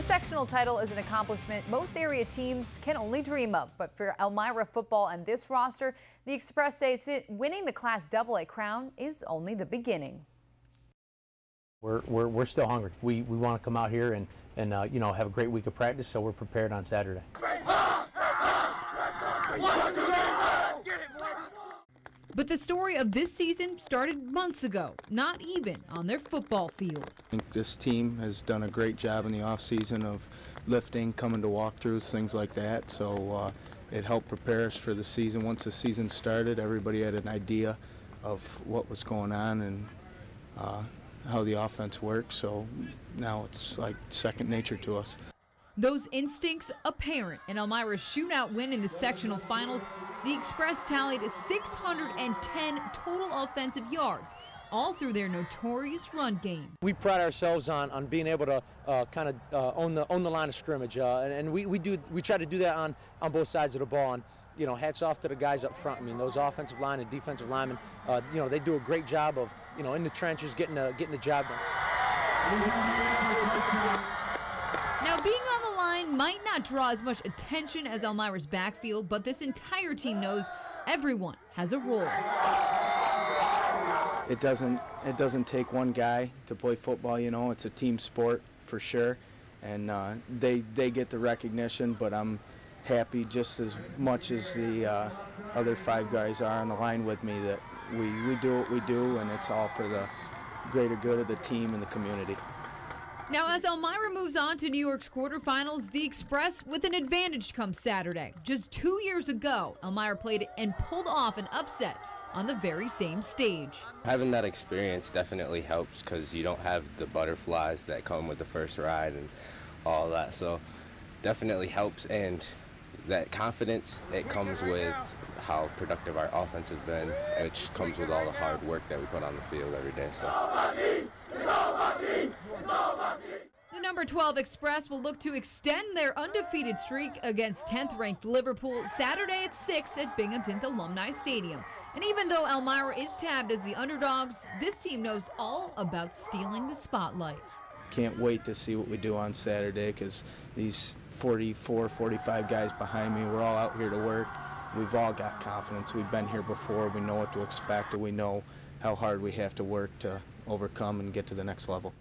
A sectional title is an accomplishment most area teams can only dream of. But for Elmira football and this roster, the Express says winning the Class AA crown is only the beginning. We're, we're, we're still hungry. We, we want to come out here and, and uh, you know, have a great week of practice, so we're prepared on Saturday. But the story of this season started months ago, not even on their football field. I think this team has done a great job in the offseason of lifting, coming to walkthroughs, things like that. So uh, it helped prepare us for the season. Once the season started, everybody had an idea of what was going on and uh, how the offense works. So now it's like second nature to us. Those instincts apparent in Elmira's shootout win in the sectional finals. The Express tallied 610 total offensive yards, all through their notorious run game. We pride ourselves on, on being able to uh, kind of uh, own the own the line of scrimmage, uh, and, and, we, we do we try to do that on on both sides of the ball. And you know, hats off to the guys up front. I mean, those offensive line and defensive linemen, uh, you know, they do a great job of you know in the trenches getting the, getting the job done. Might not draw as much attention as Elmira's backfield, but this entire team knows everyone has a role. It doesn't it doesn't take one guy to play football. You know, it's a team sport for sure, and uh, they they get the recognition. But I'm happy just as much as the uh, other five guys are on the line with me that we we do what we do, and it's all for the greater good of the team and the community. Now, as Elmira moves on to New York's quarterfinals, the Express with an advantage comes Saturday. Just two years ago, Elmira played and pulled off an upset on the very same stage. Having that experience definitely helps because you don't have the butterflies that come with the first ride and all that. So definitely helps and that confidence it comes with how productive our offense has been which comes with all the hard work that we put on the field every day so 12 Express will look to extend their undefeated streak against 10th ranked Liverpool Saturday at 6 at Binghamton's Alumni Stadium. And even though Elmira is tabbed as the underdogs, this team knows all about stealing the spotlight. Can't wait to see what we do on Saturday because these 44, 45 guys behind me, we're all out here to work. We've all got confidence. We've been here before. We know what to expect and we know how hard we have to work to overcome and get to the next level.